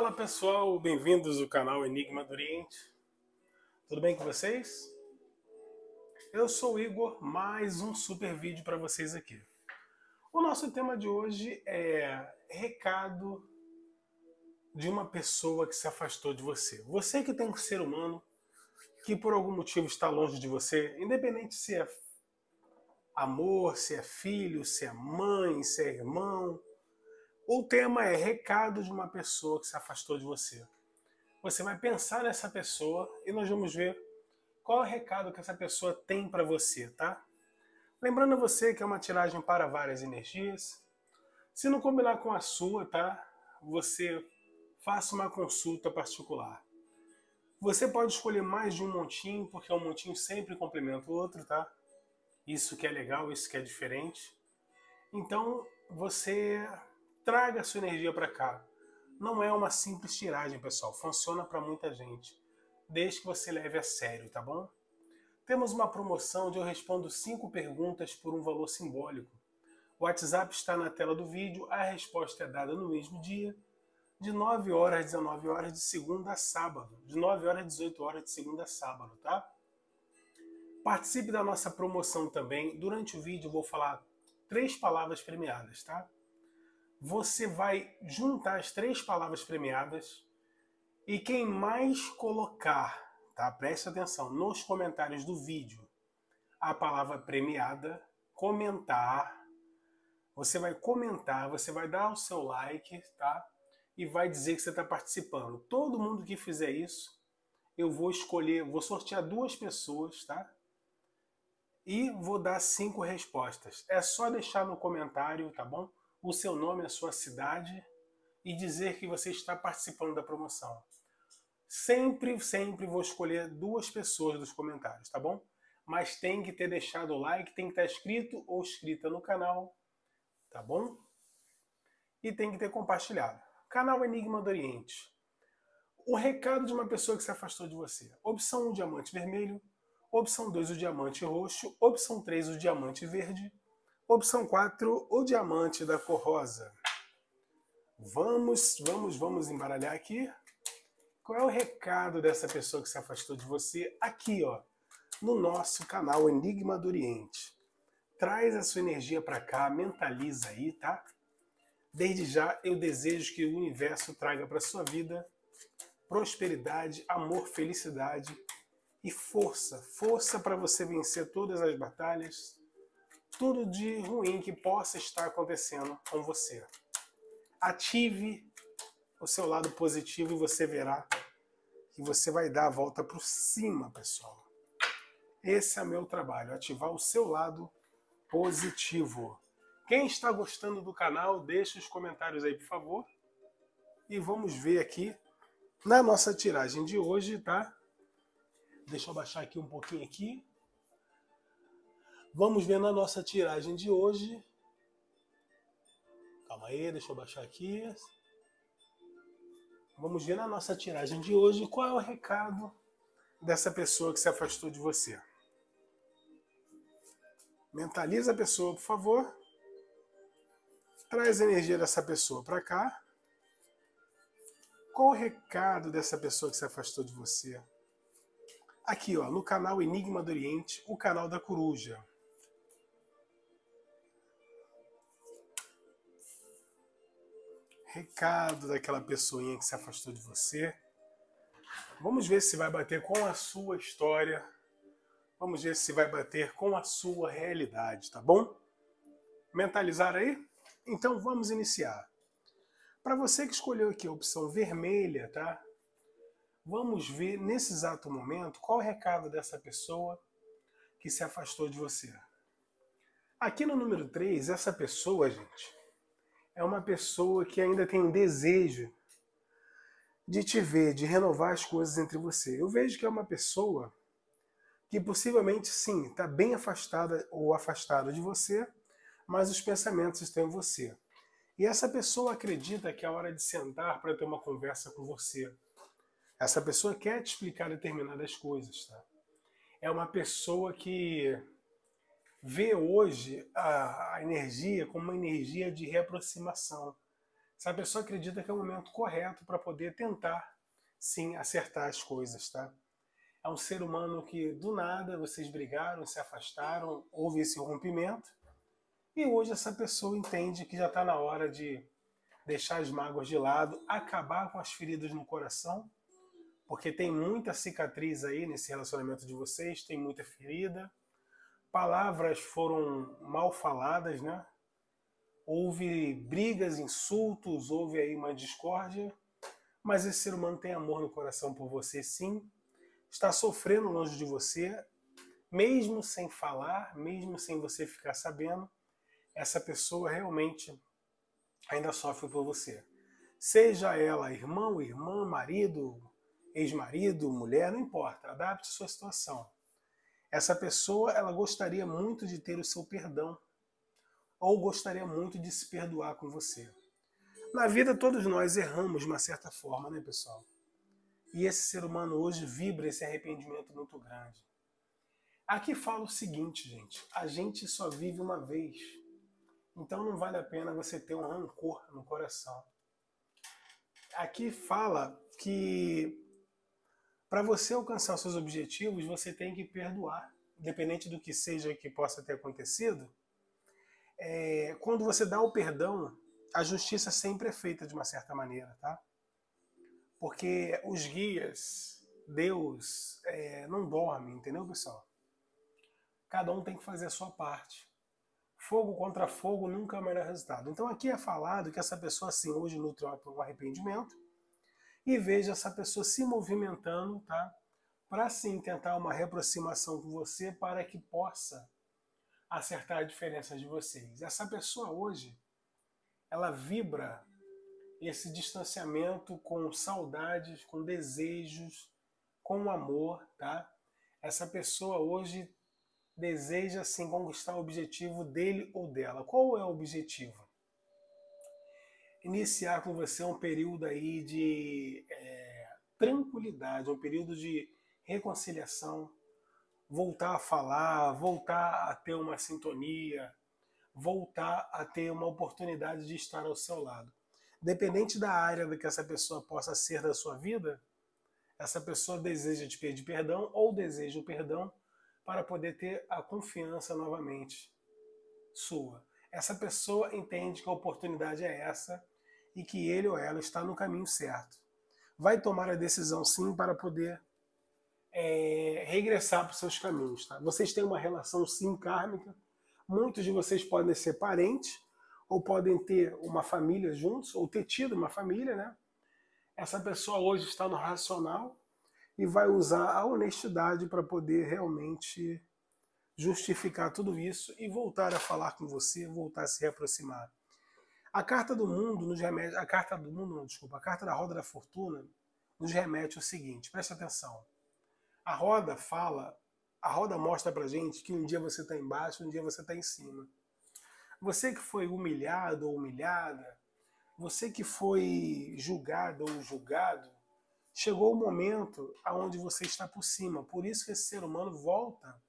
Fala pessoal, bem-vindos ao canal Enigma do Oriente. Tudo bem com vocês? Eu sou o Igor, mais um super vídeo para vocês aqui. O nosso tema de hoje é recado de uma pessoa que se afastou de você. Você que tem um ser humano que por algum motivo está longe de você, independente se é amor, se é filho, se é mãe, se é irmão, o tema é recado de uma pessoa que se afastou de você. Você vai pensar nessa pessoa e nós vamos ver qual é o recado que essa pessoa tem para você, tá? Lembrando você que é uma tiragem para várias energias. Se não combinar com a sua, tá? Você faça uma consulta particular. Você pode escolher mais de um montinho, porque um montinho sempre complementa o outro, tá? Isso que é legal, isso que é diferente. Então, você traga sua energia para cá. Não é uma simples tiragem, pessoal. Funciona para muita gente. Desde que você leve a sério, tá bom? Temos uma promoção onde eu respondo cinco perguntas por um valor simbólico. O WhatsApp está na tela do vídeo, a resposta é dada no mesmo dia, de 9 horas a 19 horas de segunda a sábado, de 9 horas a 18 horas de segunda a sábado, tá? Participe da nossa promoção também. Durante o vídeo eu vou falar três palavras premiadas, tá? Você vai juntar as três palavras premiadas e quem mais colocar, tá? Preste atenção, nos comentários do vídeo, a palavra premiada, comentar, você vai comentar, você vai dar o seu like, tá? E vai dizer que você está participando. Todo mundo que fizer isso, eu vou escolher, vou sortear duas pessoas, tá? E vou dar cinco respostas. É só deixar no comentário, tá bom? O seu nome, a sua cidade e dizer que você está participando da promoção. Sempre, sempre vou escolher duas pessoas dos comentários, tá bom? Mas tem que ter deixado o like, tem que estar inscrito ou inscrita no canal, tá bom? E tem que ter compartilhado. Canal Enigma do Oriente. O recado de uma pessoa que se afastou de você. Opção 1, o diamante vermelho. Opção 2, o diamante roxo. Opção 3, o diamante verde. Opção 4, o diamante da cor rosa. Vamos, vamos, vamos embaralhar aqui. Qual é o recado dessa pessoa que se afastou de você aqui, ó, no nosso canal Enigma do Oriente? Traz a sua energia para cá, mentaliza aí, tá? Desde já eu desejo que o universo traga para sua vida prosperidade, amor, felicidade e força, força para você vencer todas as batalhas, tudo de ruim que possa estar acontecendo com você. Ative o seu lado positivo e você verá que você vai dar a volta por cima, pessoal. Esse é meu trabalho, ativar o seu lado positivo. Quem está gostando do canal, deixa os comentários aí, por favor. E vamos ver aqui na nossa tiragem de hoje, tá? Deixa eu baixar aqui um pouquinho aqui. Vamos ver na nossa tiragem de hoje. Calma aí, deixa eu baixar aqui. Vamos ver na nossa tiragem de hoje qual é o recado dessa pessoa que se afastou de você. Mentaliza a pessoa, por favor. Traz a energia dessa pessoa para cá. Qual o recado dessa pessoa que se afastou de você? Aqui, ó, no canal Enigma do Oriente, o canal da Coruja. Recado daquela pessoinha que se afastou de você. Vamos ver se vai bater com a sua história. Vamos ver se vai bater com a sua realidade, tá bom? Mentalizar aí? Então vamos iniciar. Para você que escolheu aqui a opção vermelha, tá? Vamos ver nesse exato momento qual o recado dessa pessoa que se afastou de você. Aqui no número 3, essa pessoa, gente, é uma pessoa que ainda tem um desejo de te ver, de renovar as coisas entre você. Eu vejo que é uma pessoa que possivelmente sim, está bem afastada ou afastada de você, mas os pensamentos estão em você. E essa pessoa acredita que é a hora de sentar para ter uma conversa com você. Essa pessoa quer te explicar determinadas coisas, tá? É uma pessoa que vê hoje a, a energia como uma energia de reaproximação. essa pessoa acredita que é o momento correto para poder tentar, sim, acertar as coisas, tá? É um ser humano que do nada vocês brigaram, se afastaram, houve esse rompimento, e hoje essa pessoa entende que já está na hora de deixar as mágoas de lado, acabar com as feridas no coração, porque tem muita cicatriz aí nesse relacionamento de vocês, tem muita ferida. Palavras foram mal faladas, né? Houve brigas, insultos, houve aí uma discórdia, mas esse ser humano tem amor no coração por você, sim. Está sofrendo longe de você, mesmo sem falar, mesmo sem você ficar sabendo, essa pessoa realmente ainda sofre por você. Seja ela irmão, irmã, marido, ex-marido, mulher, não importa, adapte sua situação. Essa pessoa, ela gostaria muito de ter o seu perdão ou gostaria muito de se perdoar com você. Na vida todos nós erramos de uma certa forma, né, pessoal? E esse ser humano hoje vibra esse arrependimento muito grande. Aqui fala o seguinte, gente: a gente só vive uma vez. Então não vale a pena você ter um rancor no coração. Aqui fala que para você alcançar seus objetivos, você tem que perdoar, independente do que seja que possa ter acontecido. É, quando você dá o perdão, a justiça sempre é feita de uma certa maneira, tá? Porque os guias, Deus, é, não dorme, entendeu, pessoal? Cada um tem que fazer a sua parte fogo contra fogo nunca é o melhor resultado. Então aqui é falado que essa pessoa assim hoje nutre um arrependimento e veja essa pessoa se movimentando, tá? Para sim tentar uma reaproximação com você para que possa acertar a diferença de vocês. Essa pessoa hoje, ela vibra esse distanciamento com saudades, com desejos, com amor, tá? Essa pessoa hoje deseja sim conquistar o objetivo dele ou dela. Qual é o objetivo? Iniciar com você um período aí de é, tranquilidade, um período de reconciliação, voltar a falar, voltar a ter uma sintonia, voltar a ter uma oportunidade de estar ao seu lado. Dependente da área que essa pessoa possa ser da sua vida, essa pessoa deseja te pedir perdão ou deseja o perdão para poder ter a confiança novamente sua. Essa pessoa entende que a oportunidade é essa e que ele ou ela está no caminho certo. Vai tomar a decisão sim para poder é, regressar para os seus caminhos. Tá? Vocês têm uma relação sim kármica. Muitos de vocês podem ser parentes ou podem ter uma família juntos ou ter tido uma família, né? Essa pessoa hoje está no racional e vai usar a honestidade para poder realmente justificar tudo isso e voltar a falar com você, voltar a se reaproximar. A carta do mundo nos remete, a carta do mundo, não, desculpa, a carta da roda da fortuna nos remete o seguinte, preste atenção. A roda fala, a roda mostra pra gente que um dia você está embaixo, um dia você está em cima. Você que foi humilhado ou humilhada, você que foi julgado ou julgado, chegou o momento aonde você está por cima. Por isso que esse ser humano volta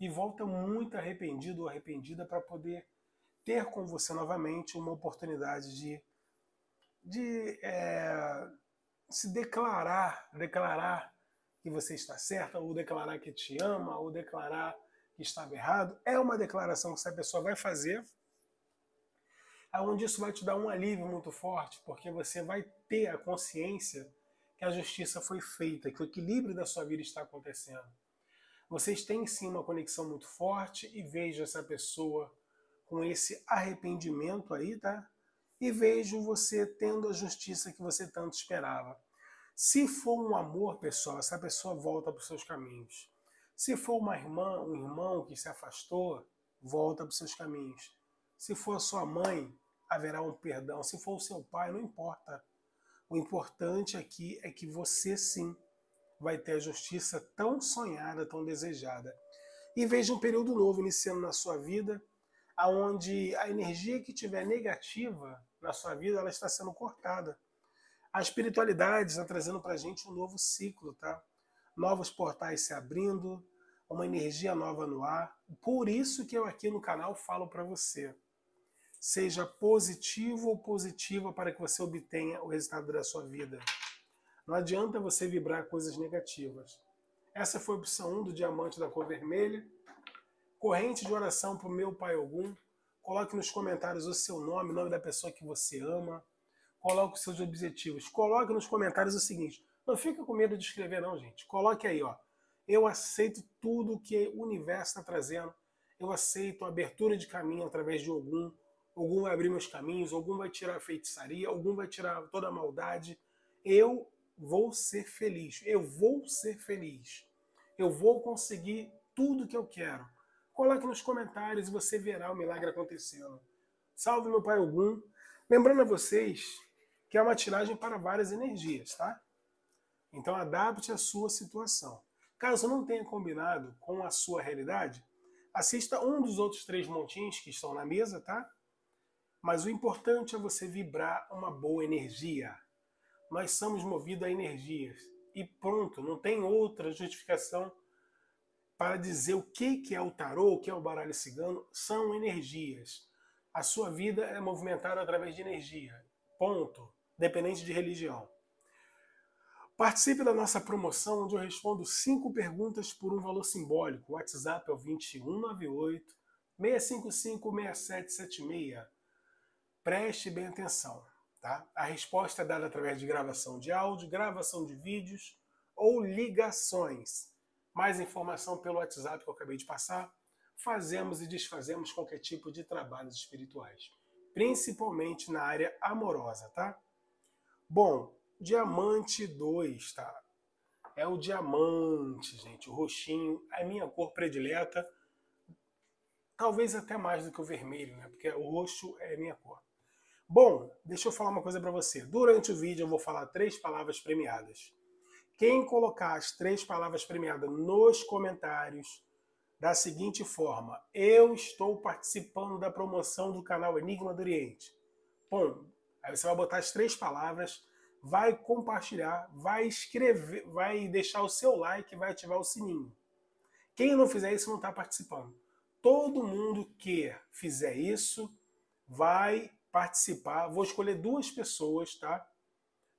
e volta muito arrependido ou arrependida para poder ter com você novamente uma oportunidade de, de é, se declarar, declarar que você está certa, ou declarar que te ama, ou declarar que estava errado. É uma declaração que essa pessoa vai fazer, aonde isso vai te dar um alívio muito forte, porque você vai ter a consciência que a justiça foi feita, que o equilíbrio da sua vida está acontecendo. Vocês têm sim uma conexão muito forte e vejo essa pessoa com esse arrependimento aí, tá? E vejo você tendo a justiça que você tanto esperava. Se for um amor, pessoal, essa pessoa volta para os seus caminhos. Se for uma irmã, um irmão que se afastou, volta para os seus caminhos. Se for a sua mãe, haverá um perdão. Se for o seu pai, não importa. O importante aqui é que você sim vai ter a justiça tão sonhada, tão desejada. E veja um período novo iniciando na sua vida, aonde a energia que tiver negativa na sua vida, ela está sendo cortada. A espiritualidade está trazendo para a gente um novo ciclo, tá? Novos portais se abrindo, uma energia nova no ar. Por isso que eu aqui no canal falo para você. seja positivo ou positiva para que você obtenha o resultado da sua vida. Não adianta você vibrar coisas negativas. Essa foi a opção 1 do diamante da cor vermelha. Corrente de oração para o meu pai algum. Coloque nos comentários o seu nome, o nome da pessoa que você ama. Coloque os seus objetivos. Coloque nos comentários o seguinte: não fica com medo de escrever, não, gente. Coloque aí, ó. Eu aceito tudo que o universo está trazendo. Eu aceito a abertura de caminho através de algum. Algum vai abrir meus caminhos, algum vai tirar a feitiçaria, algum vai tirar toda a maldade. Eu vou ser feliz. Eu vou ser feliz. Eu vou conseguir tudo que eu quero. Coloque nos comentários e você verá o milagre acontecendo. Salve meu pai Ogum. Lembrando a vocês que é uma tiragem para várias energias, tá? Então adapte a sua situação. Caso não tenha combinado com a sua realidade, assista um dos outros três montinhos que estão na mesa, tá? Mas o importante é você vibrar uma boa energia nós somos movidos a energias. E pronto, não tem outra justificação para dizer o que é o tarô, o que é o baralho cigano, são energias. A sua vida é movimentada através de energia. Ponto. Dependente de religião. Participe da nossa promoção, onde eu respondo cinco perguntas por um valor simbólico. O WhatsApp é o 2198 655 6776. Preste bem atenção. Tá? A resposta é dada através de gravação de áudio, gravação de vídeos ou ligações. Mais informação pelo WhatsApp que eu acabei de passar. Fazemos e desfazemos qualquer tipo de trabalhos espirituais, principalmente na área amorosa, tá? Bom, diamante 2, tá? É o diamante, gente, o roxinho, é a minha cor predileta. Talvez até mais do que o vermelho, né? Porque o roxo é minha cor. Bom, deixa eu falar uma coisa para você. Durante o vídeo eu vou falar três palavras premiadas. Quem colocar as três palavras premiadas nos comentários da seguinte forma: Eu estou participando da promoção do canal Enigma do Oriente. Bom, aí você vai botar as três palavras, vai compartilhar, vai escrever, vai deixar o seu like, vai ativar o sininho. Quem não fizer isso não está participando. Todo mundo que fizer isso vai participar. Vou escolher duas pessoas, tá?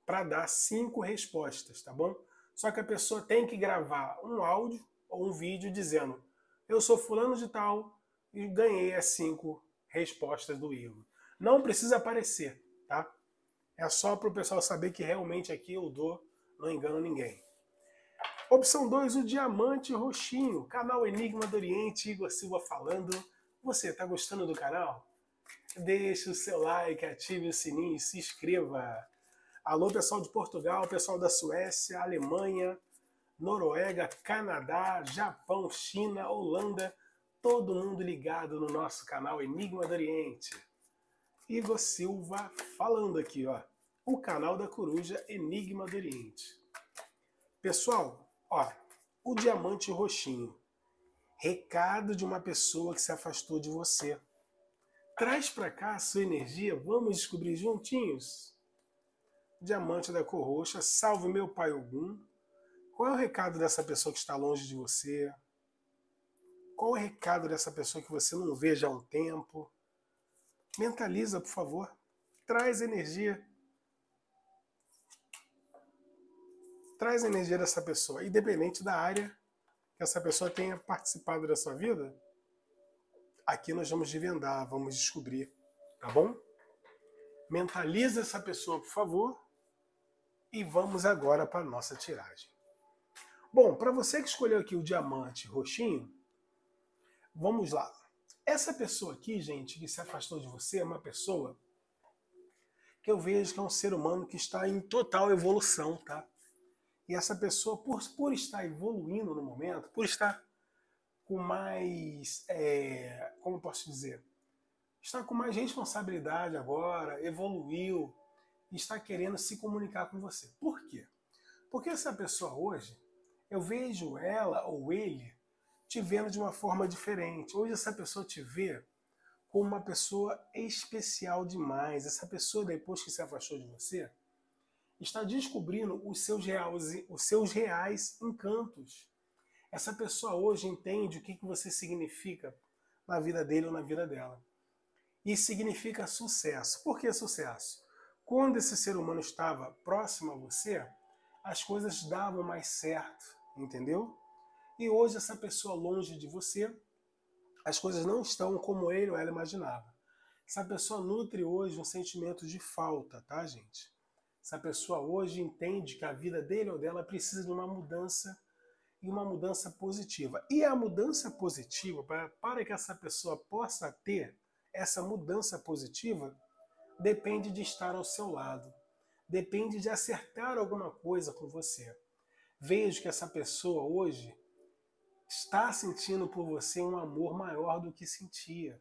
Para dar cinco respostas, tá bom? Só que a pessoa tem que gravar um áudio ou um vídeo dizendo: Eu sou fulano de tal e ganhei as cinco respostas do Igor. Não precisa aparecer, tá? É só para o pessoal saber que realmente aqui eu dou, não engano ninguém. Opção 2, o diamante roxinho. Canal Enigma do Oriente, Igor Silva falando. Você está gostando do canal? Deixe o seu like, ative o sininho, se inscreva. Alô, pessoal de Portugal, pessoal da Suécia, Alemanha, Noruega, Canadá, Japão, China, Holanda, todo mundo ligado no nosso canal Enigma do Oriente. Igor Silva falando aqui, ó. O canal da coruja Enigma do Oriente. Pessoal, ó, o diamante roxinho. Recado de uma pessoa que se afastou de você. Traz para cá a sua energia, vamos descobrir juntinhos. Diamante da cor roxa, salve meu pai Ogum. Qual é o recado dessa pessoa que está longe de você? Qual é o recado dessa pessoa que você não vê já há um tempo? Mentaliza, por favor. Traz energia. Traz energia dessa pessoa, independente da área que essa pessoa tenha participado da sua vida. Aqui nós vamos desvendar, vamos descobrir, tá bom? Mentaliza essa pessoa, por favor, e vamos agora para a nossa tiragem. Bom, para você que escolheu aqui o diamante roxinho, vamos lá. Essa pessoa aqui, gente, que se afastou de você, é uma pessoa que eu vejo que é um ser humano que está em total evolução, tá? E essa pessoa, por, por estar evoluindo no momento, por estar com mais. É, como posso dizer? Está com mais responsabilidade agora, evoluiu está querendo se comunicar com você. Por quê? Porque essa pessoa hoje, eu vejo ela ou ele te vendo de uma forma diferente. Hoje essa pessoa te vê como uma pessoa especial demais. Essa pessoa, depois que se afastou de você, está descobrindo os seus reais, os seus reais encantos. Essa pessoa hoje entende o que, que você significa na vida dele ou na vida dela. e significa sucesso. Por que sucesso? Quando esse ser humano estava próximo a você, as coisas davam mais certo, entendeu? E hoje essa pessoa longe de você, as coisas não estão como ele ou ela imaginava. Essa pessoa nutre hoje um sentimento de falta, tá, gente? Essa pessoa hoje entende que a vida dele ou dela precisa de uma mudança e uma mudança positiva. E a mudança positiva, para, para que essa pessoa possa ter essa mudança positiva, depende de estar ao seu lado, depende de acertar alguma coisa com você. Vejo que essa pessoa hoje está sentindo por você um amor maior do que sentia.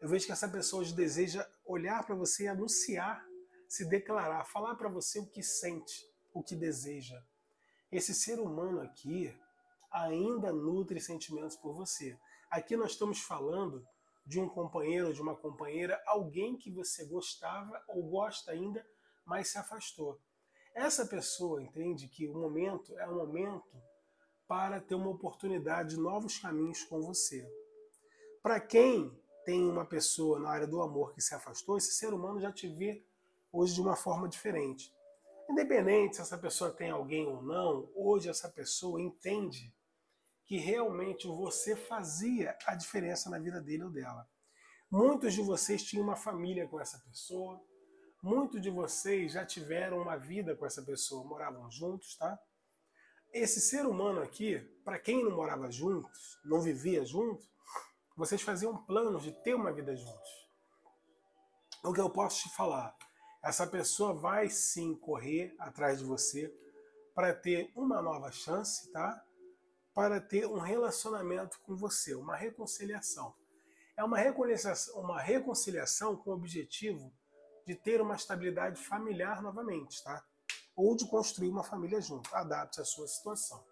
Eu vejo que essa pessoa hoje deseja olhar para você e anunciar, se declarar, falar para você o que sente, o que deseja. Esse ser humano aqui ainda nutre sentimentos por você. Aqui nós estamos falando de um companheiro, de uma companheira, alguém que você gostava ou gosta ainda, mas se afastou. Essa pessoa entende que o momento é um momento para ter uma oportunidade de novos caminhos com você. Para quem tem uma pessoa na área do amor que se afastou, esse ser humano já te vê hoje de uma forma diferente. Independente se essa pessoa tem alguém ou não, hoje essa pessoa entende que realmente você fazia a diferença na vida dele ou dela. Muitos de vocês tinham uma família com essa pessoa, muitos de vocês já tiveram uma vida com essa pessoa, moravam juntos, tá? esse ser humano aqui, para quem não morava juntos, não vivia junto, vocês faziam planos de ter uma vida juntos. O que eu posso te falar? Essa pessoa vai sim correr atrás de você para ter uma nova chance, tá? Para ter um relacionamento com você, uma reconciliação. É uma reconciliação, uma reconciliação com o objetivo de ter uma estabilidade familiar novamente, tá? ou de construir uma família junto. Adapte a sua situação.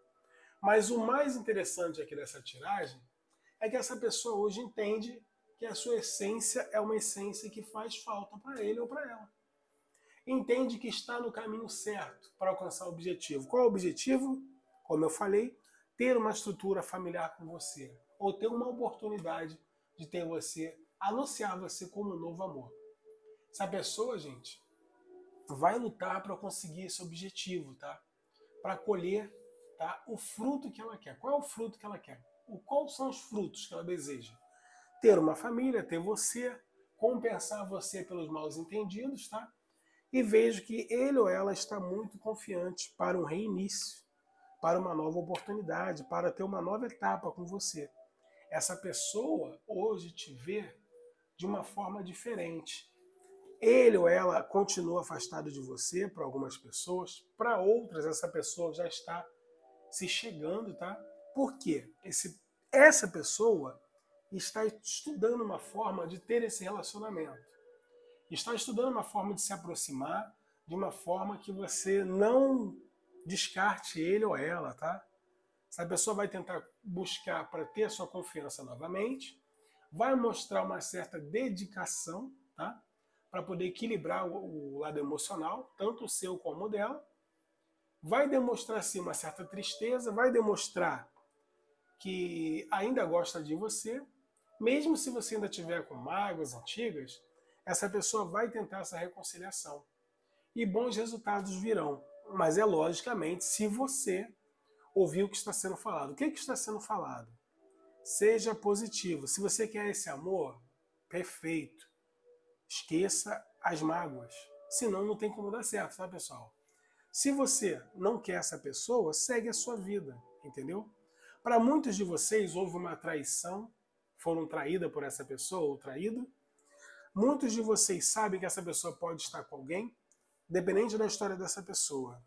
Mas o mais interessante aqui dessa tiragem é que essa pessoa hoje entende que a sua essência é uma essência que faz falta para ele ou para ela. Entende que está no caminho certo para alcançar o objetivo. Qual é o objetivo? Como eu falei, ter uma estrutura familiar com você, ou ter uma oportunidade de ter você, anunciar você como um novo amor. Essa pessoa, gente, vai lutar para conseguir esse objetivo, tá? Para colher, tá? O fruto que ela quer. Qual é o fruto que ela quer? O quais são os frutos que ela deseja? Ter uma família, ter você, compensar você pelos maus entendidos, tá? E vejo que ele ou ela está muito confiante para um reinício, para uma nova oportunidade, para ter uma nova etapa com você. Essa pessoa hoje te vê de uma forma diferente ele ou ela continua afastado de você para algumas pessoas, para outras essa pessoa já está se chegando, tá? Por quê? Esse, essa pessoa está estudando uma forma de ter esse relacionamento. Está estudando uma forma de se aproximar de uma forma que você não descarte ele ou ela, tá? Essa pessoa vai tentar buscar para ter a sua confiança novamente, vai mostrar uma certa dedicação, tá? para poder equilibrar o, o, lado emocional, tanto o seu como o dela. Vai demonstrar sim uma certa tristeza, vai demonstrar que ainda gosta de você, mesmo se você ainda tiver com mágoas antigas, essa pessoa vai tentar essa reconciliação. E bons resultados virão, mas é logicamente se você ouvir o que está sendo falado. O que, é que está sendo falado? Seja positivo. Se você quer esse amor, perfeito. Esqueça as mágoas. Senão não tem como dar certo, tá, pessoal? Se você não quer essa pessoa, segue a sua vida, entendeu? Para muitos de vocês houve uma traição, foram traídas por essa pessoa ou traído. Muitos de vocês sabem que essa pessoa pode estar com alguém, dependente da história dessa pessoa.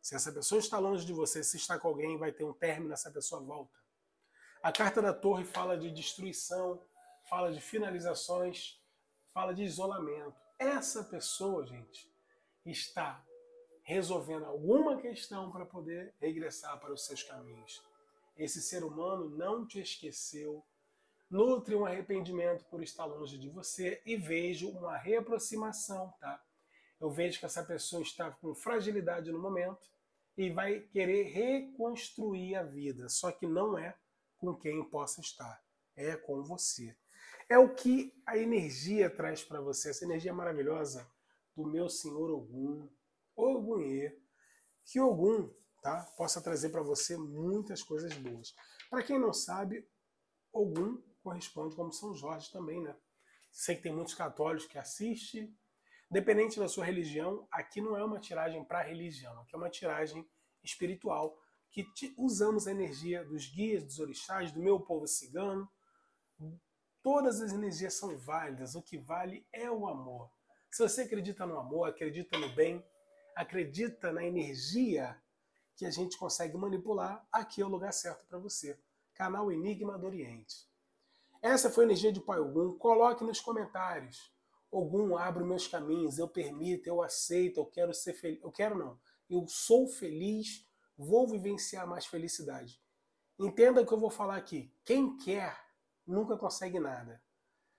Se essa pessoa está longe de você, se está com alguém, vai ter um término, essa pessoa volta. A carta da torre fala de destruição, fala de finalizações, fala de isolamento. Essa pessoa, gente, está resolvendo alguma questão para poder regressar para os seus caminhos. Esse ser humano não te esqueceu, nutre um arrependimento por estar longe de você e vejo uma reaproximação, tá? Eu vejo que essa pessoa está com fragilidade no momento e vai querer reconstruir a vida, só que não é com quem possa estar, é com você. É o que a energia traz para você, essa energia maravilhosa do meu senhor Ogum, Ogunhê, que Ogum tá, possa trazer para você muitas coisas boas. Para quem não sabe, Ogum corresponde como São Jorge também, né? Sei que tem muitos católicos que assistem. Dependente da sua religião, aqui não é uma tiragem para religião, aqui é uma tiragem espiritual que usamos a energia dos guias, dos orixás, do meu povo cigano. Todas as energias são válidas, o que vale é o amor. Se você acredita no amor, acredita no bem, acredita na energia que a gente consegue manipular, aqui é o lugar certo para você. Canal Enigma do Oriente. Essa foi a energia de Pai Ogum. Coloque nos comentários. Ogum, abro meus caminhos, eu permito, eu aceito, eu quero ser feliz. Eu quero não. Eu sou feliz, vou vivenciar mais felicidade. Entenda o que eu vou falar aqui. Quem quer nunca consegue nada.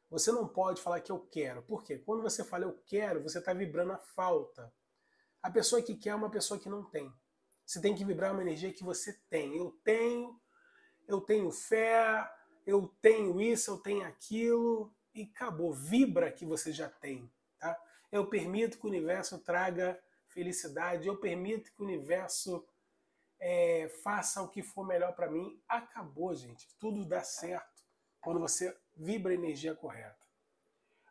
Você não pode falar que eu quero. Por quê? Quando você fala eu quero, você está vibrando a falta. A pessoa que quer é uma pessoa que não tem. Você tem que vibrar uma energia que você tem. Eu tenho, eu tenho fé, eu tenho isso, eu tenho aquilo, e acabou. Vibra que você já tem. Tá? Eu permito que o universo traga felicidade, eu permito que o universo é, faça o que for melhor para mim. Acabou, gente. Tudo dá certo quando você vibra a energia correta.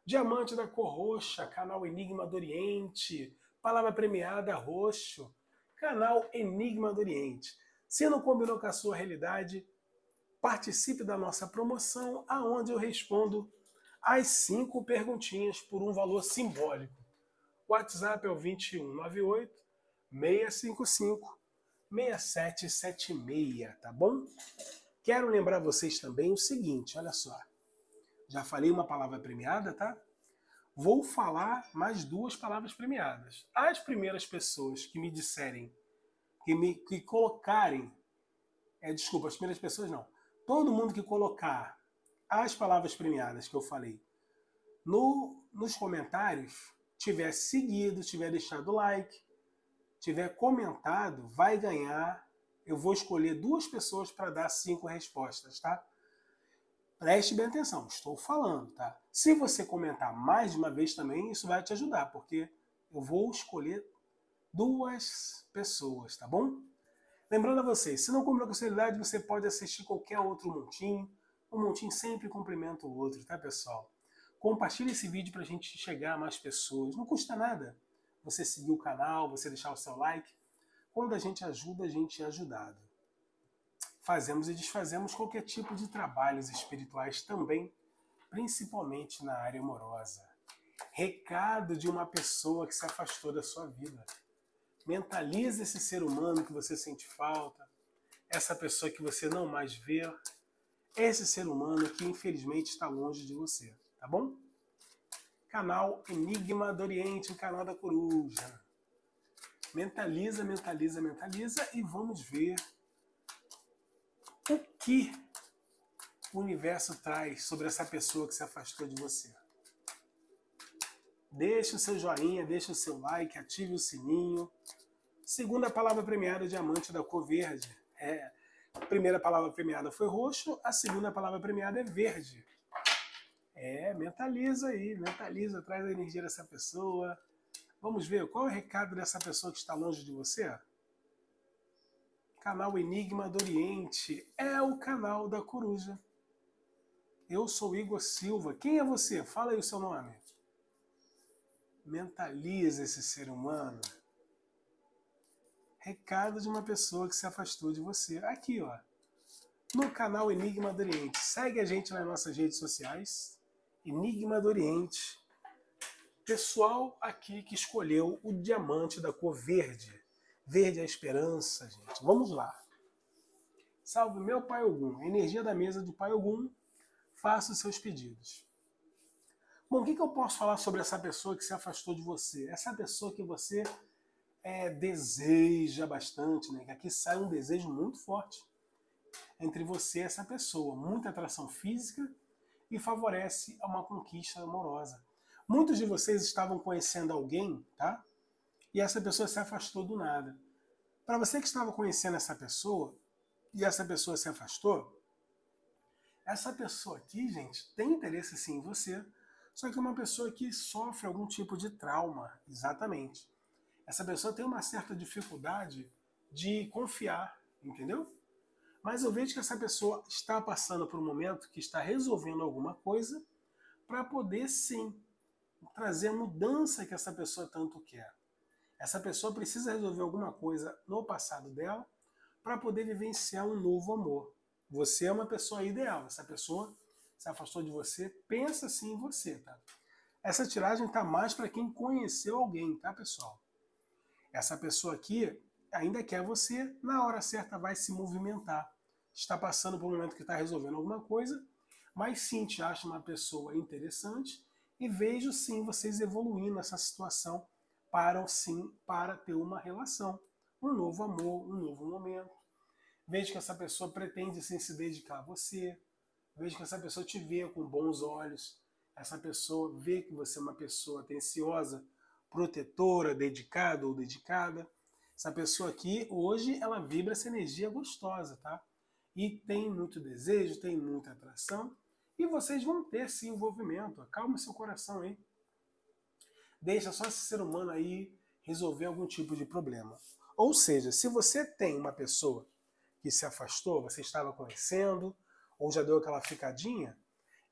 Diamante da cor roxa, canal Enigma do Oriente, palavra premiada roxo, canal Enigma do Oriente. Se não combinou com a sua realidade, participe da nossa promoção, aonde eu respondo as cinco perguntinhas por um valor simbólico. O WhatsApp é o 2198 655 6776, tá bom? Quero lembrar vocês também o seguinte, olha só. Já falei uma palavra premiada, tá? Vou falar mais duas palavras premiadas. As primeiras pessoas que me disserem, que me que colocarem, é, desculpa, as primeiras pessoas não todo mundo que colocar as palavras premiadas que eu falei no, nos comentários, tiver seguido, tiver deixado like, tiver comentado, vai ganhar. Eu vou escolher duas pessoas para dar cinco respostas, tá? Preste bem atenção, estou falando, tá? Se você comentar mais de uma vez também, isso vai te ajudar, porque eu vou escolher duas pessoas, tá bom? Lembrando a vocês, se não cumpre com a seriedade, você pode assistir qualquer outro montinho. Um montinho sempre cumprimenta o outro, tá, pessoal? Compartilhe esse vídeo para a gente chegar a mais pessoas. Não custa nada você seguir o canal, você deixar o seu like. Quando a gente ajuda, a gente é ajudado. Fazemos e desfazemos qualquer tipo de trabalhos espirituais também, principalmente na área amorosa. Recado de uma pessoa que se afastou da sua vida. Mentalize esse ser humano que você sente falta, essa pessoa que você não mais vê, esse ser humano que infelizmente está longe de você, tá bom? Canal Enigma do Oriente, o canal da coruja. Mentaliza, mentaliza, mentaliza e vamos ver o que o universo traz sobre essa pessoa que se afastou de você. Deixe o seu joinha, deixe o seu like, ative o sininho. Segunda palavra premiada, diamante da cor verde. É, a primeira palavra premiada foi roxo, a segunda palavra premiada é verde. É, mentaliza aí, mentaliza, traz a energia dessa pessoa. Vamos ver qual é o recado dessa pessoa que está longe de você? Canal Enigma do Oriente é o canal da coruja. Eu sou Igor Silva. Quem é você? Fala aí o seu nome. Mentaliza esse ser humano. Recado de uma pessoa que se afastou de você. Aqui, ó. No canal Enigma do Oriente. Segue a gente nas nossas redes sociais. Enigma do Oriente. Pessoal aqui que escolheu o diamante da cor verde. Verde é a esperança, gente. Vamos lá. Salve meu Pai Ogum. Energia da mesa do Pai Ogum. Faça os seus pedidos. Bom, o que, que eu posso falar sobre essa pessoa que se afastou de você? Essa pessoa que você é, deseja bastante, né? Aqui sai um desejo muito forte entre você e essa pessoa, muita atração física e favorece a uma conquista amorosa. Muitos de vocês estavam conhecendo alguém, tá? E essa pessoa se afastou do nada. Para você que estava conhecendo essa pessoa e essa pessoa se afastou, essa pessoa aqui, gente, tem interesse sim em você, só que é uma pessoa que sofre algum tipo de trauma, exatamente. Essa pessoa tem uma certa dificuldade de confiar, entendeu? Mas eu vejo que essa pessoa está passando por um momento que está resolvendo alguma coisa para poder sim trazer a mudança que essa pessoa tanto quer. Essa pessoa precisa resolver alguma coisa no passado dela para poder vivenciar um novo amor. Você é uma pessoa ideal. Essa pessoa se afastou de você, pensa assim em você, tá? Essa tiragem está mais para quem conheceu alguém, tá, pessoal? Essa pessoa aqui ainda quer você, na hora certa vai se movimentar. Está passando por um momento que está resolvendo alguma coisa, mas sim te acha uma pessoa interessante e vejo sim vocês evoluindo nessa situação para sim para ter uma relação, um novo amor, um novo momento. Vejo que essa pessoa pretende sim se dedicar a você. Vejo que essa pessoa te vê com bons olhos. Essa pessoa vê que você é uma pessoa atenciosa, protetora, dedicada ou dedicada. Essa pessoa aqui, hoje, ela vibra essa energia gostosa, tá? E tem muito desejo, tem muita atração. E vocês vão ter esse envolvimento. Acalma seu coração aí. Deixa só esse ser humano aí resolver algum tipo de problema. Ou seja, se você tem uma pessoa que se afastou, você estava conhecendo, ou já deu aquela ficadinha,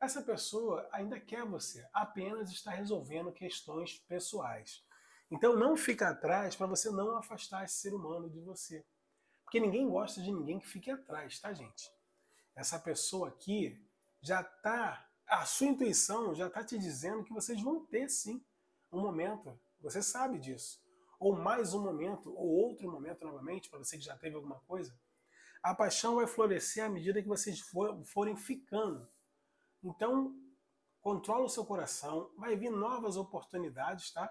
essa pessoa ainda quer você, apenas está resolvendo questões pessoais. Então não fica atrás para você não afastar esse ser humano de você. Porque ninguém gosta de ninguém que fique atrás, tá, gente? Essa pessoa aqui já tá. A sua intuição já está te dizendo que vocês vão ter sim um momento. Você sabe disso. Ou mais um momento, ou outro momento novamente, para você que já teve alguma coisa. A paixão vai florescer à medida que vocês for, forem ficando. Então, controla o seu coração, vai vir novas oportunidades, tá?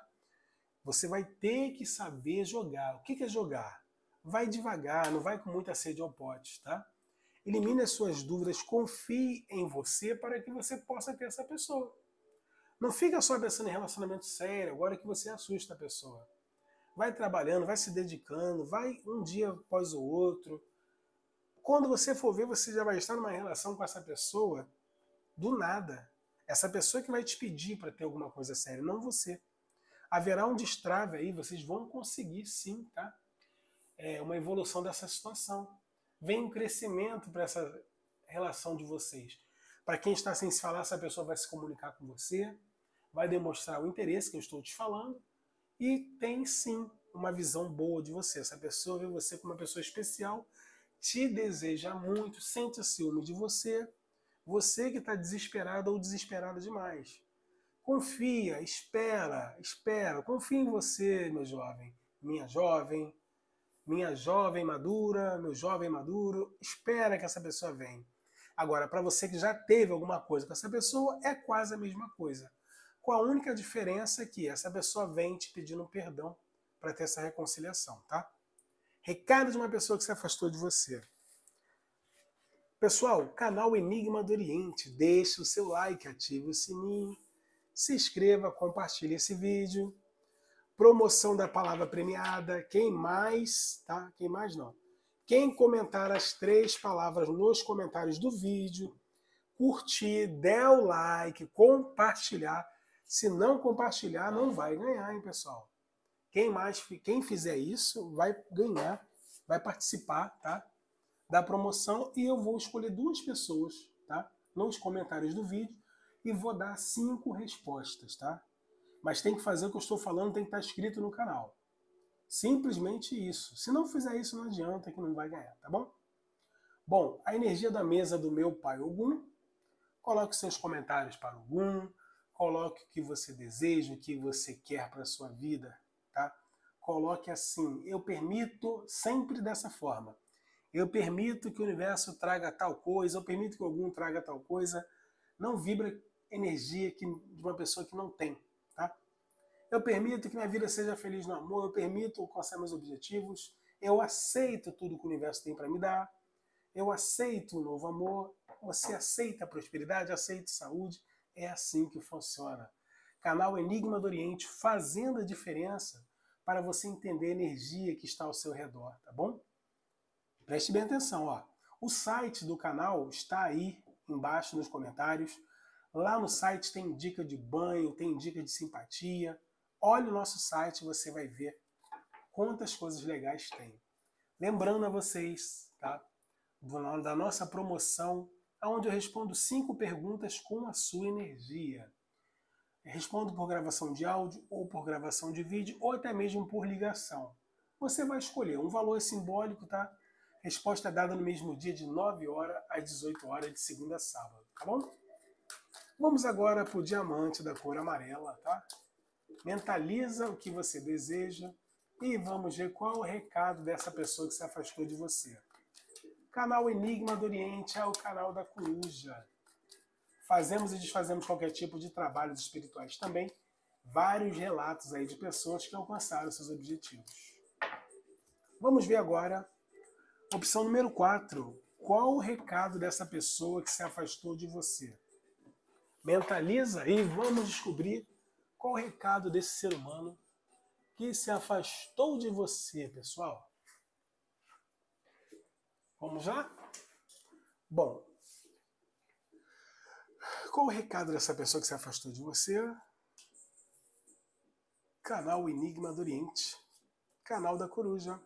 Você vai ter que saber jogar. O que é jogar? Vai devagar, não vai com muita sede ao pote, tá? Elimine as suas dúvidas, confie em você para que você possa ter essa pessoa. Não fica só pensando em relacionamento sério, agora que você assusta a pessoa. Vai trabalhando, vai se dedicando, vai um dia após o outro. Quando você for ver, você já vai estar numa relação com essa pessoa do nada. Essa pessoa que vai te pedir para ter alguma coisa séria, não você haverá um destrave aí, vocês vão conseguir sim, tá? É uma evolução dessa situação. Vem um crescimento para essa relação de vocês. Para quem está sem se falar, essa pessoa vai se comunicar com você, vai demonstrar o interesse que eu estou te falando e tem sim uma visão boa de você. Essa pessoa vê você como uma pessoa especial, te deseja muito, sente ciúme de você, você que está desesperado ou desesperada demais. Confia, espera, espera. Confia em você, meu jovem, minha jovem, minha jovem madura, meu jovem maduro. Espera que essa pessoa venha. Agora, para você que já teve alguma coisa com essa pessoa, é quase a mesma coisa. Com a única diferença que essa pessoa vem te pedindo perdão para ter essa reconciliação, tá? Recado de uma pessoa que se afastou de você. Pessoal, canal Enigma do Oriente, deixe o seu like, ative o sininho se inscreva, compartilhe esse vídeo. Promoção da palavra premiada. Quem mais, tá? Quem mais não. Quem comentar as três palavras nos comentários do vídeo, curtir, der o like, compartilhar. Se não compartilhar, não vai ganhar, hein, pessoal? Quem mais, quem fizer isso, vai ganhar, vai participar, tá? Da promoção e eu vou escolher duas pessoas, tá? Nos comentários do vídeo e vou dar cinco respostas, tá? Mas tem que fazer o que eu estou falando, tem que estar escrito no canal. Simplesmente isso. Se não fizer isso, não adianta que não vai ganhar, tá bom? Bom, a energia da mesa do meu pai Ogum. Coloque seus comentários para Ogum. Coloque o que você deseja, o que você quer para a sua vida, tá? Coloque assim, eu permito sempre dessa forma. Eu permito que o universo traga tal coisa, eu permito que algum traga tal coisa. Não vibra energia que, de uma pessoa que não tem. Tá? Eu permito que minha vida seja feliz no amor, eu permito alcançar meus objetivos, eu aceito tudo que o universo tem para me dar, eu aceito um novo amor, você aceita a prosperidade, aceita saúde, é assim que funciona. Canal Enigma do Oriente fazendo a diferença para você entender a energia que está ao seu redor, tá bom? Preste bem atenção, ó. O site do canal está aí embaixo nos comentários. Lá no site tem dica de banho, tem dica de simpatia. Olhe o nosso site, você vai ver quantas coisas legais tem. Lembrando a vocês, tá? Da nossa promoção, onde eu respondo cinco perguntas com a sua energia. respondo por gravação de áudio, ou por gravação de vídeo, ou até mesmo por ligação. Você vai escolher um valor simbólico, tá? Resposta dada no mesmo dia, de 9 horas às 18 horas, de segunda a sábado, tá bom? Vamos agora para o diamante da cor amarela, tá? Mentaliza o que você deseja e vamos ver qual é o recado dessa pessoa que se afastou de você. Canal Enigma do Oriente é o canal da coruja. Fazemos e desfazemos qualquer tipo de trabalhos espirituais também. Vários relatos aí de pessoas que alcançaram seus objetivos. Vamos ver agora opção número 4. Qual o recado dessa pessoa que se afastou de você? Mentaliza e vamos descobrir qual o recado desse ser humano que se afastou de você, pessoal. Vamos lá? Bom, qual o recado dessa pessoa que se afastou de você? Canal Enigma do Oriente, canal da Coruja.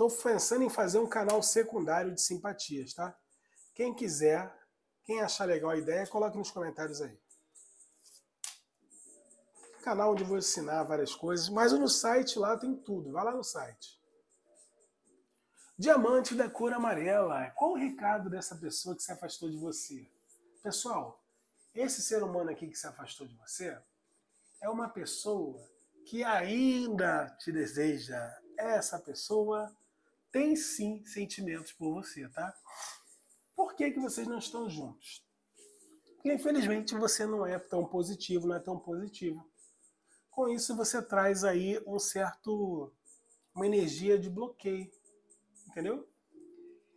Estou pensando em fazer um canal secundário de simpatias, tá? Quem quiser, quem achar legal a ideia, coloque nos comentários aí. Canal onde vou ensinar várias coisas, mas no site lá tem tudo. Vai lá no site. Diamante da cor amarela. Qual o recado dessa pessoa que se afastou de você? Pessoal, esse ser humano aqui que se afastou de você é uma pessoa que ainda te deseja. Essa pessoa tem sim sentimentos por você, tá? Por que, que vocês não estão juntos? Porque infelizmente você não é tão positivo, não é tão positivo. Com isso você traz aí um certo uma energia de bloqueio, entendeu?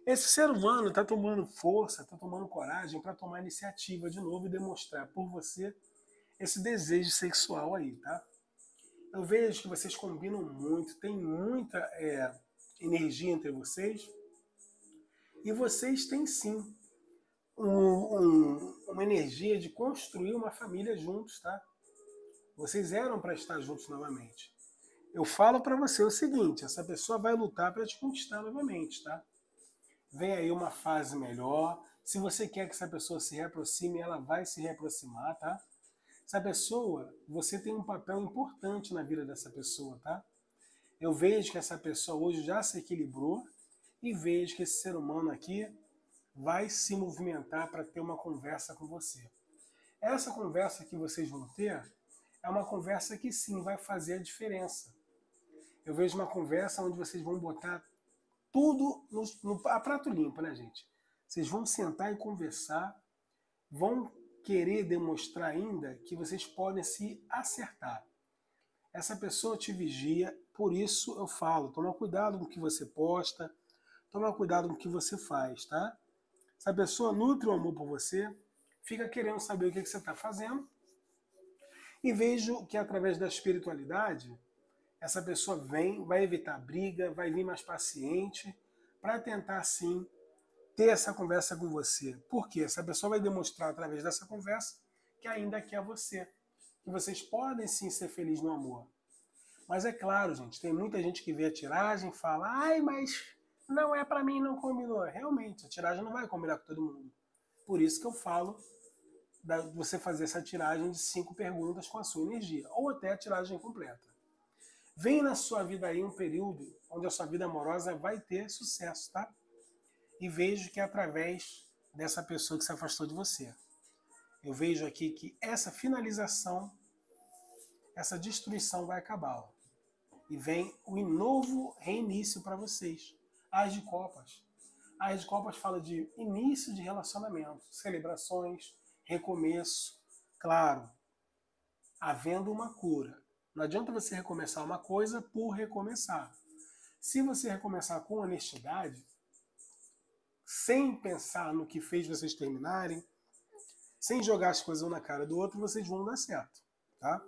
Esse ser humano está tomando força, está tomando coragem para tomar iniciativa de novo e demonstrar por você esse desejo sexual aí, tá? Eu vejo que vocês combinam muito, tem muita é, energia entre vocês. E vocês têm sim um, um, uma energia de construir uma família juntos, tá? Vocês eram para estar juntos novamente. Eu falo para você o seguinte: essa pessoa vai lutar para te conquistar novamente, tá? Vem aí uma fase melhor. Se você quer que essa pessoa se reaproxime, ela vai se reaproximar, tá? Essa pessoa, você tem um papel importante na vida dessa pessoa, tá? Eu vejo que essa pessoa hoje já se equilibrou e vejo que esse ser humano aqui vai se movimentar para ter uma conversa com você. Essa conversa que vocês vão ter é uma conversa que sim vai fazer a diferença. Eu vejo uma conversa onde vocês vão botar tudo no, no a prato limpo, né, gente? Vocês vão sentar e conversar, vão querer demonstrar ainda que vocês podem se acertar. Essa pessoa te vigia por isso eu falo, toma cuidado com o que você posta, toma cuidado com o que você faz, tá? Se a pessoa nutre o amor por você, fica querendo saber o que você está fazendo. E vejo que através da espiritualidade, essa pessoa vem, vai evitar briga, vai vir mais paciente, para tentar sim ter essa conversa com você. Por quê? Essa pessoa vai demonstrar através dessa conversa que ainda quer você. Que vocês podem sim ser felizes no amor. Mas é claro, gente, tem muita gente que vê a tiragem e fala, ai, mas não é para mim, não combinou. Realmente, a tiragem não vai combinar com todo mundo. Por isso que eu falo de você fazer essa tiragem de cinco perguntas com a sua energia, ou até a tiragem completa. Vem na sua vida aí um período onde a sua vida amorosa vai ter sucesso, tá? E vejo que é através dessa pessoa que se afastou de você. Eu vejo aqui que essa finalização, essa destruição vai acabar. Ó e vem o novo reinício para vocês. As de Copas. As de Copas fala de início de relacionamento, celebrações, recomeço. Claro, havendo uma cura. Não adianta você recomeçar uma coisa por recomeçar. Se você recomeçar com honestidade, sem pensar no que fez vocês terminarem, sem jogar as coisas um na cara do outro, vocês vão dar certo, tá?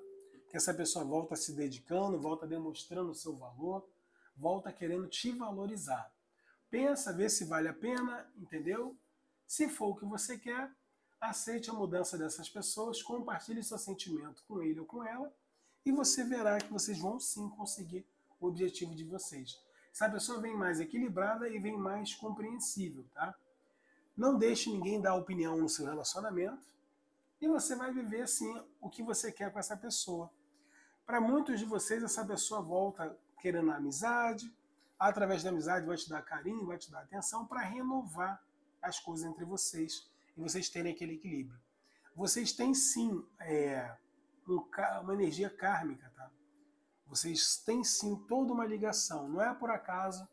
Que essa pessoa volta se dedicando, volta demonstrando o seu valor, volta querendo te valorizar. Pensa, vê se vale a pena, entendeu? Se for o que você quer, aceite a mudança dessas pessoas, compartilhe seu sentimento com ele ou com ela, e você verá que vocês vão sim conseguir o objetivo de vocês. Essa pessoa vem mais equilibrada e vem mais compreensível, tá? Não deixe ninguém dar opinião no seu relacionamento e você vai viver assim o que você quer com essa pessoa. Para muitos de vocês, essa pessoa volta querendo a amizade, através da amizade vai te dar carinho, vai te dar atenção para renovar as coisas entre vocês e vocês terem aquele equilíbrio. Vocês têm sim é, um, uma energia kármica, tá? Vocês têm sim toda uma ligação. Não é por acaso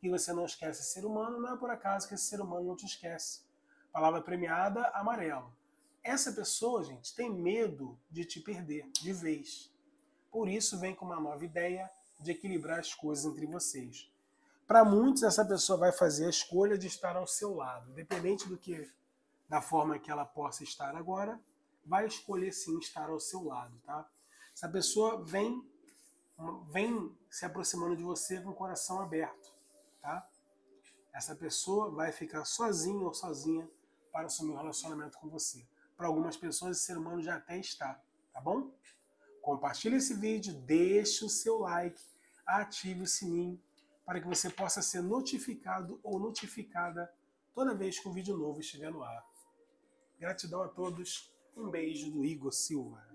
que você não esquece ser humano, não é por acaso que esse ser humano não te esquece. Palavra premiada, amarelo. Essa pessoa, gente, tem medo de te perder de vez. Por isso vem com uma nova ideia de equilibrar as coisas entre vocês. Para muitos, essa pessoa vai fazer a escolha de estar ao seu lado, independente do que da forma que ela possa estar agora, vai escolher sim estar ao seu lado, tá? Essa pessoa vem vem se aproximando de você com o coração aberto, tá? Essa pessoa vai ficar sozinha ou sozinha para assumir um relacionamento com você. Para algumas pessoas, esse ser humano já até está, tá bom? Compartilhe esse vídeo, deixe o seu like, ative o sininho para que você possa ser notificado ou notificada toda vez que um vídeo novo estiver no ar. Gratidão a todos. Um beijo do Igor Silva.